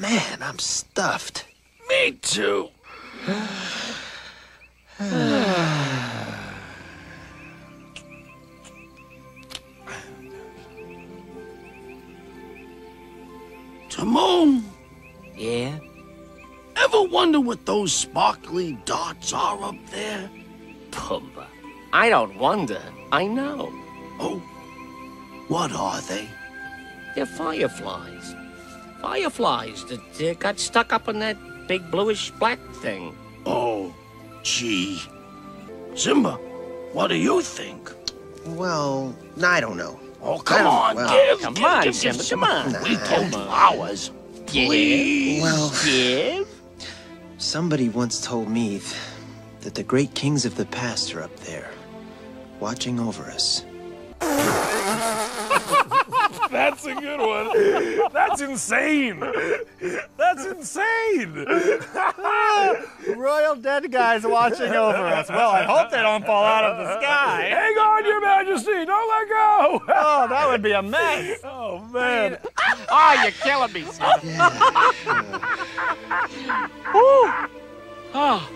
Man, I'm stuffed. Me too. Timon, Yeah? ever wonder what those sparkly dots are up there? Pumbaa. I don't wonder. I know. Oh, what are they? They're fireflies. Fireflies that uh, got stuck up in that big bluish black thing. Oh, gee. Simba, what do you think? Well, I don't know. Oh, come on, well, give, Come give, on, give, Simba, give come on. Nah. We told Come on. flowers. Please. Well, Give? somebody once told me that the great kings of the past are up there, watching over us. That's a good one. That's insane. That's insane. Royal dead guys watching over us. Well, I hope they don't fall out of the sky. Hang on, Your Majesty. Don't let go. Oh, that would be a mess. Oh, man. Oh, you're killing me, Simba. Woo. Oh,